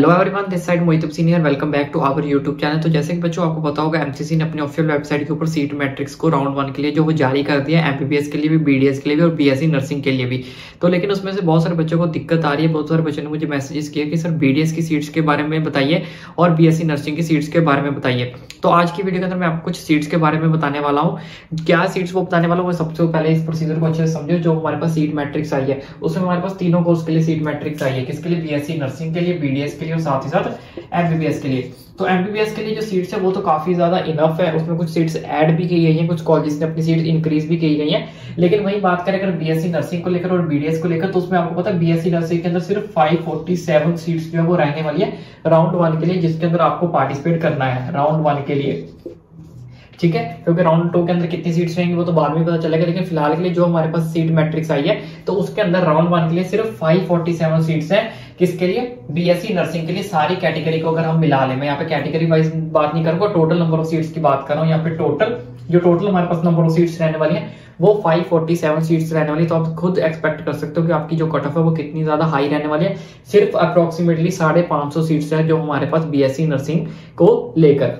Hello everyone this side Mohit senior welcome back to our YouTube channel तो जैसे कि बच्चों, आपको पता होगा एमसीसी ने अपनी ऑफिशियल वेबसाइट के ऊपर सीट मैट्रिक्स को राउंड वन के लिए जो वो जारी कर दिया एमबीबीएस के लिए भी बीडीएस के लिए भी और बीएससी नर्सिंग के लिए भी। तो लेकिन उसमें से बहुत सारे बच्चों को दिक्कत आ रही है, बहुत सारे बच्चों ने मुझे मैसेजेस किया कि, सर बीडीएस की सीट्स के बारे में बताइए और बीएससी नर्सिंग की सीट्स के बारे में बताइए। तो आज की वीडियो के अंदर मैं आपको कुछ सीट्स के बारे में बताने वाला हूँ। क्या सीट्स वो बताने वाला हूँ सबसे पहले इस प्रोसीजर को अच्छे से समझो, जो हमारे पास सीट मैट्रिक्स आई है। उसमें हमारे पास तीनों कोर्स के लिए सीट मैट्रिक्स आई है। किसके लिए? बीएससी नर्सिंग के लिए बीडीएस के और साथ ही साथ एमबीबीएस के लिए। तो एमबीबीएस के लिए जो सीट्स है, वो तो काफ़ी ज़्यादा इनफ है। उसमें कुछ सीट्स ऐड भी की गई हैं, कुछ कॉलेज ने अपनी सीट इंक्रीज भी की गई हैं। लेकिन वही बात करें, अगर बीएससी नर्सिंग को लेकर और बीडीएस को लेकर तो उसमें आपको पता है बीएससी नर्सिंग के अंदर सिर्फ़ 547 सीट्स जो है, वो रहने वाली है। राउंड वन के लिए, जिसके अंदर आपको पार्टिसिपेट करना है राउंड वन के लिए। ठीक है? क्योंकि राउंड टू के अंदर कितनी सीट्स रहेंगी वो तो बाद में पता चलेगा, लेकिन फ़िलहाल के लिए जो हमारे पास सीट मैट्रिक्स आई है तो उसके अंदर राउंड वन के लिए सिर्फ़ 547 सीट्स हैं। किसके लिए? बीएससी नर्सिंग के लिए सारी कैटेगरी को अगर हम मिला लें, मैं यहाँ पे कैटेगरी वाइज बात नहीं करूँगा टोटल नंबर ऑफ़ सीट्स की बात कर रहा हूँ। यहाँ पे टोटल जो टोटल हमारे पास नंबर ऑफ़ सीट्स रहने वाली है, वो 547 सीट्स रहने वाली तो आप खुद एक्सपेक्ट कर सकते हो कि आपकी जो कट ऑफ़ है वो कितनी ज़्यादा हाई रहने वाली है। सिर्फ़ अप्रोक्सीमेटली साढ़े पाँच सौ सीट्स है जो हमारे पास बीएससी नर्सिंग को लेकर।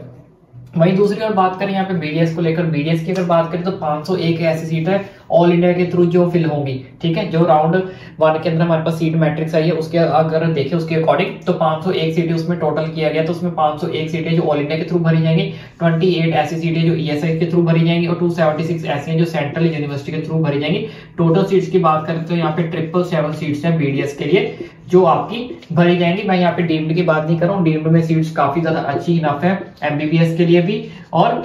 वहीं दूसरी ओर बात करें यहाँ पे बीडीएस को लेकर बीडीएस की अगर बात करें तो 501 ऐसी सीट है। ऑल इंडिया के थ्रू जो फिल होंगी, ठीक है? जो राउंड वन के अंदर हमारे पास सीट मैट्रिक्स आई है, उसके अगर देखें, उसके अकॉर्डिंग तो 501 सीटें उसमें टोटल किया गया तो उसमें 501 सीटें जो ऑल इंडिया के थ्रू भरी जाएँगी 28 ऐसी सीटें जो ईएसआई के थ्रू भरी जाएँगी, और 276 ऐसी जो सेंट्रल यूनिवर्सिटी के थ्रू भरी जाएँगी। टोटल सीट्स की बात करें तो यहाँ पे ट्रिपल सेवन सीट्स है बीडीएस के लिए, जो आपकी भरी जाएँगी। मैं यहाँ पे डीम्ड की बात नहीं कर रहा हूँ डीम्ड में सीट्स काफ़ी ज़्यादा अच्छी इनफ है एमबीबीएस के लिए भी, और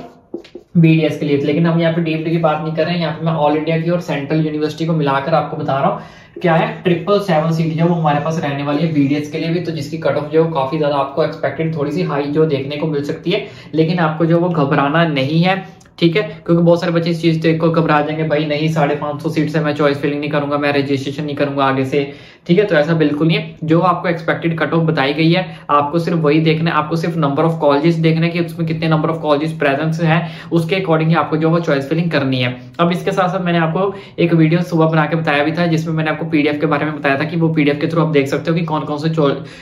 बीडीएस के लिए। लेकिन हम यहाँ पे डीम्ड की बात नहीं कर रहे हैं। यहाँ पे मैं ऑल इंडिया की और सेंट्रल यूनिवर्सिटी को मिलाकर आपको बता रहा हूँ। क्या है? ट्रिपल सेवन सीट जो हमारे पास रहने वाली है बीडीएस के लिए भी। तो जिसकी कट ऑफ़ जो काफ़ी ज़्यादा आपको एक्सपेक्टेड थोड़ी सी हाई जो देखने को मिल सकती है। लेकिन आपको जो वो घबराना नहीं है। ठीक है? क्योंकि बहुत सारे बच्चे इस चीज़ को घबरा जाएँगे, भाई नहीं, साढ़े पाँच सौ सीट से मैं चॉइस फिलिंग नहीं करूँगा। मैं रजिस्ट्रेशन नहीं करूँगा आगे से। ठीक है? तो ऐसा बिल्कुल नहीं है। जो आपको एक्सपेक्टेड कट ऑफ़ बताई गई है, आपको सिर्फ़ वही देखना है। आपको सिर्फ़ नंबर ऑफ़ कॉलेजेस देखने की, उसमें कितने नंबर ऑफ़ कॉलेजेस प्रेजेंस है उसके अकॉर्डिंग ही आपको जो है चॉइस फिलिंग करनी है। अब इसके साथ साथ मैंने आपको एक वीडियो सुबह बना के बताया भी था, जिसमें मैंने आपको पीडीएफ के बारे में बताया था कि वो पीडीएफ के थ्रू आप देख सकते हो कि कौन कौन से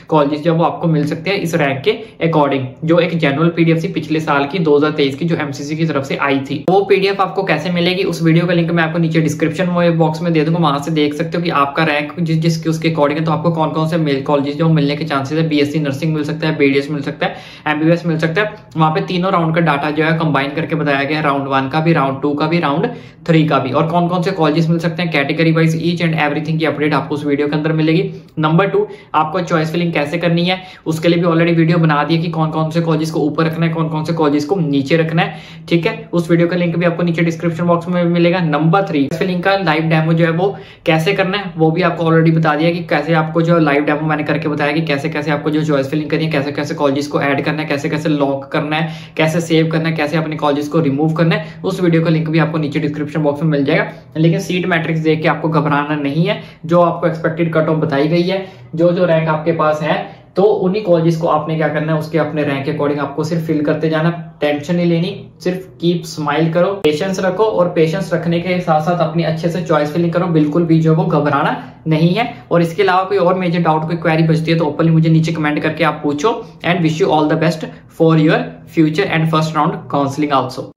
कॉलेज जो वो आपको मिल सकते हैं इस रैंक के अकॉर्डिंग जो एक जनरल पीडीएफ थी पिछले साल की, दो की, जो एमसीसी की तरफ़ से आई थी। वो पीडीएफ आपको कैसे मिलेगी, उस वीडियो का लिंक मैं आपको नीचे डिस्क्रिप्शन बॉक्स में दे दूँगा, वहाँ से देख सकते हो कि आपका रैंक जिस जिसके उसके अकॉर्डिंग है तो आपको कौन कौन से कॉलेज जो मिलने के चांसेस है। बीएससी नर्सिंग मिल सकता है बीडीएस मिल सकता है एमबीबीएस मिल सकता है। वहाँ पे तीनों राउंड का डाटा जो है कंबाइन करके बताया गया है राउंड वन का भी राउंड टू का भी राउंड थ्री का भी। और कौन कौन से कॉलेजेस मिल सकते हैं? Category wise each and everything की अपडेट आपको उस वीडियो के अंदर मिलेगी। नंबर टू आपको चॉइस फिलिंग कैसे करनी है? उसके लिए भी ऑलरेडी वीडियो बना दी है कि कौन कौन से कॉलेज को ऊपर रखना है कौन कौन से कॉलेज को नीचे रखना है। ठीक है? उस वीडियो का लिंक भी आपको नीचे डिस्क्रिप्शन बॉक्स में मिलेगा। नंबर थ्री फिलिंग का लाइव डेमो जो है वो कैसे करना है, वो भी आपको ऑलरेडी बता दिया कि कैसे आपको जो लाइव डेमो मैंने करके बताया कि कैसे कैसे आपको जो चॉइस फिलिंग करनी है, कैसे कैसे कॉलेज को ऐड करना है, कैसे कैसे लॉक करना है, कैसे सेव करना है, कैसे अपने कॉलेज को रिमूव करना है, उस वीडियो का लिंक भी आपको नीचे डिस्क्रिप्शन बॉक्स में मिल जाएगा। लेकिन सीट मैट्रिक्स देख के आपको घबराना नहीं है, जो आपको एक्सपेक्टेड कट ऑफ़ बताई गई है जो जो रैंक आपके पास है तो उन्हीं कॉलेजेस को आपने क्या करना है? उसके अपने रैंक अकॉर्डिंग आपको सिर्फ़ फिल करते जाना टेंशन नहीं लेनी, सिर्फ़ कीप स्माइल करो पेशेंस रखो और पेशेंस रखने के साथ साथ अपनी अच्छे से चॉइस फिलिंग करो। बिल्कुल भी जो वो घबराना नहीं है। और इसके अलावा कोई और मेजर डाउट कोई क्वेरी बचती है तो ओपनली मुझे नीचे कमेंट करके आप पूछो। And wish you all the best for your future and first round counselling also